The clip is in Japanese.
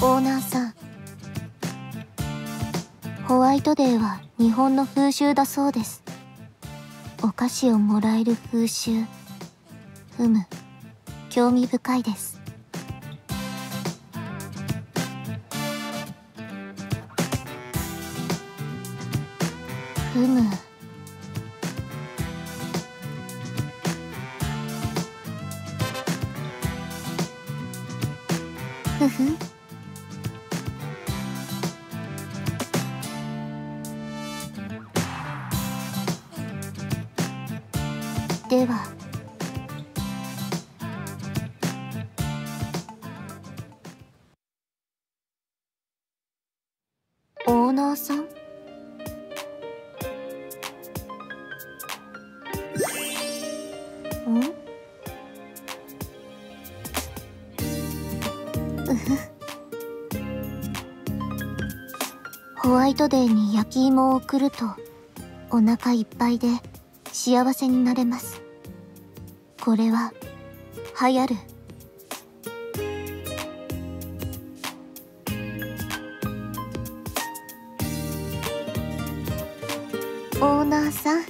オーナーさん。ホワイトデーは日本の風習だそうです。お菓子をもらえる風習。ふむ。興味深いです。ふむ。ふふでは。オーナーさん？ホワイトデーに焼き芋を送るとお腹いっぱいで幸せになれます。これは流行る。オーナーさん。